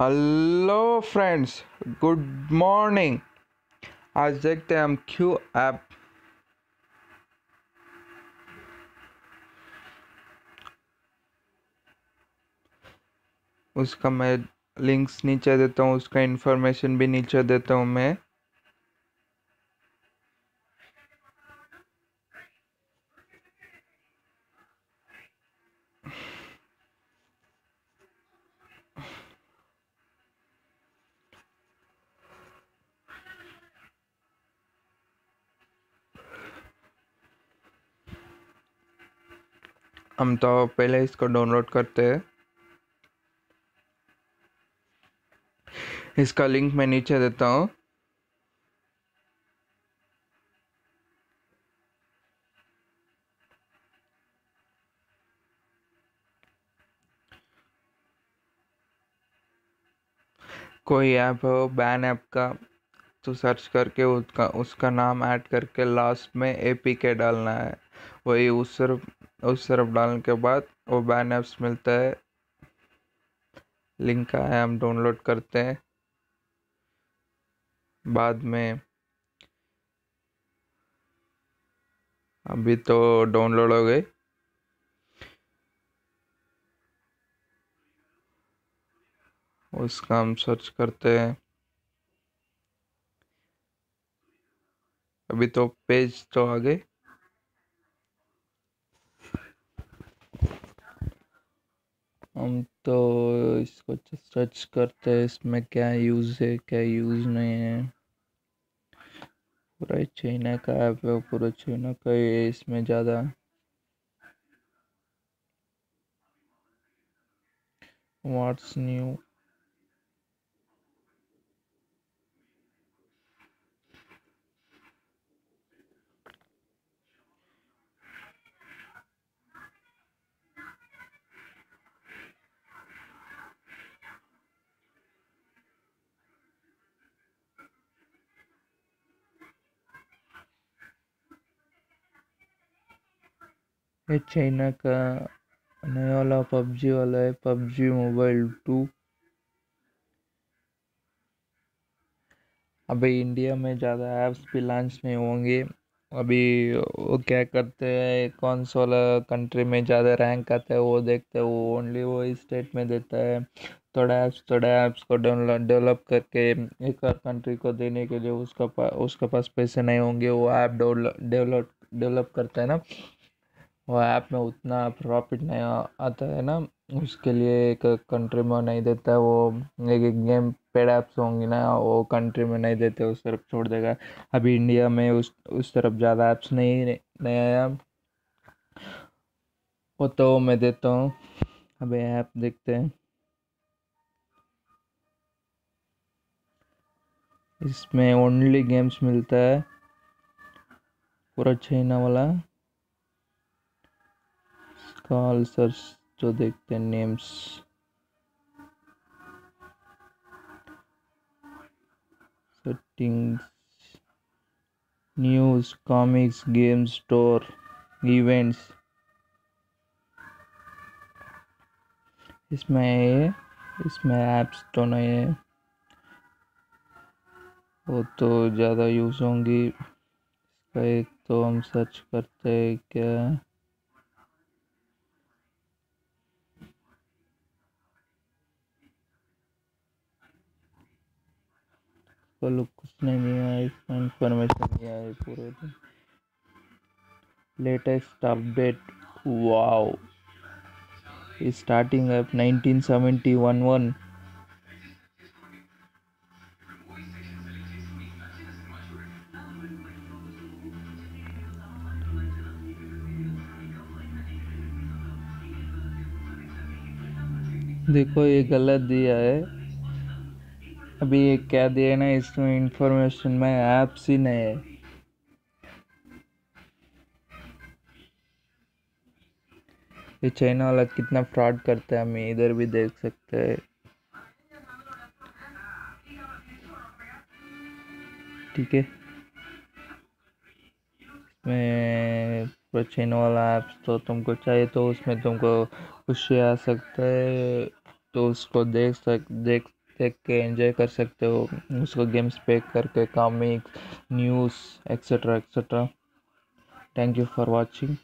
Hello friends good morning आज देखते हैं हम क्यू ऐप उसका मैं लिंक्स नीचे देता हूँ, उसका इन्फॉर्मेशन भी नीचे देता हूँ मैं. हम तो पहले इसको डाउनलोड करते हैं। इसका लिंक मैं नीचे देता हूँ। कोई ऐप हो बैन ऐप का तो सर्च करके उसका उसका नाम ऐड करके लास्ट में ए के डालना है। वही उस उस तरफ़ डालने के बाद वो बैन ऐप्स मिलता है। लिंक का है, हम डाउनलोड करते हैं। बाद में अभी तो डाउनलोड हो गई। उसका हम सर्च करते हैं। अभी तो पेज तो आ गए। हम तो इसको सर्च करते हैं, इसमें क्या यूज़ है, क्या यूज़ नहीं है। पूरा चाइना का ऐप है, पूरा चाइना का ही है इसमें ज़्यादा। व्हाट्स न्यू ये चाइना का नया वाला पबजी वाला है पबजी मोबाइल टू अभी इंडिया में ज़्यादा ऐप्स भी लॉन्च नहीं होंगे। अभी वो क्या करते हैं कौन सा वाला कंट्री में ज़्यादा रैंक आता है वो देखते हैं वो ओनली वो स्टेट में देता है। थोड़ा ऐप्स थोड़ा ऐप्स को डेवलप करके एक और कंट्री को देने के लिए उसका पा, उसके पास पैसे नहीं होंगे वो ऐप डेवलप डेवलप करता है ना। वो ऐप में उतना प्रॉफिट नहीं आता है ना। उसके लिए एक कंट्री में नहीं देता है वो। एक गेम पेड ऐप्स होंगी ना, वो कंट्री में नहीं देते, उस तरफ़ छोड़ देगा। अभी इंडिया में उस उस तरफ़ ज़्यादा ऐप्स नहीं नहीं आया। वो तो मैं देता हूँ। अभी ऐप देखते हैं। इसमें ओनली गेम्स मिलता है। पूरा चाइना वाला। कॉल सर्च जो देखते हैं names settings news comics game store events इसमें इसमें ऐप्स तो नहीं है। वो तो ज़्यादा यूज़ होंगी। इसका एक तो हम सर्च करते हैं क्या? इसका लुक कुछ नहीं आया इसका इंफॉर्मेशन नहीं आया पूरे latest update wow starting up 1971 one देखो, ये गलत दिया है। अभी ये क्या दिया ना, इसमें इंफॉर्मेशन में ऐप्स ही नहीं है। ये चाइना वाला कितना फ्रॉड करता है, हम इधर भी देख सकते हैं। ठीक है। इसमें चाइना वाला ऐप्स तो तुमको चाहिए तो उसमें तुमको खुशी आ सकता है तो उसको देख सक, देख देख के एंजॉय कर सकते हो, उसको गेम्स पे करके comics news etcetera etcetera thank you for watching